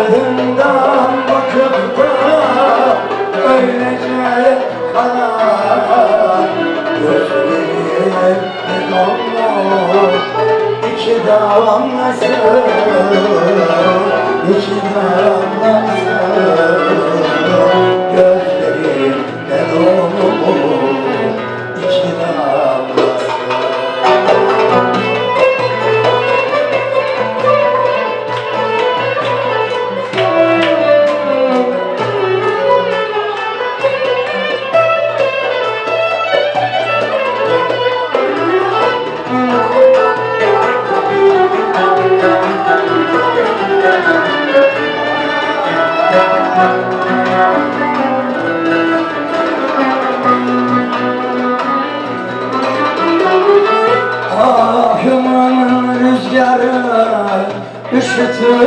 Ardından bakıp da öylece kalan Gözlerim dolmuş iki damlasın iki damlasın çetin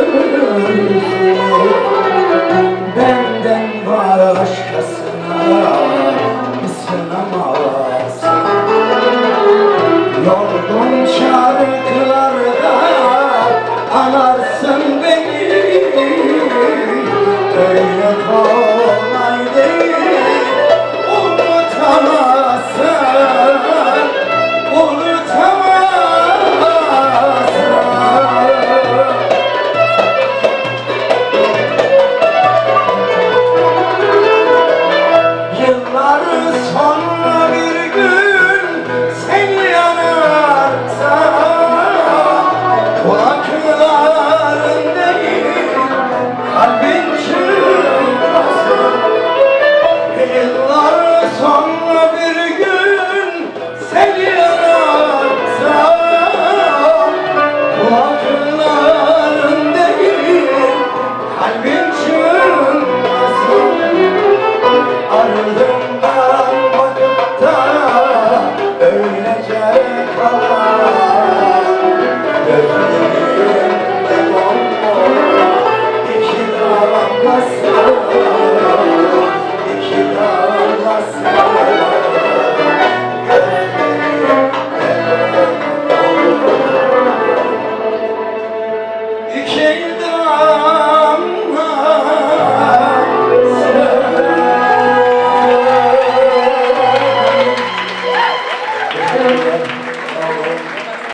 inecek hava Gözlerim de bomboş. İki davam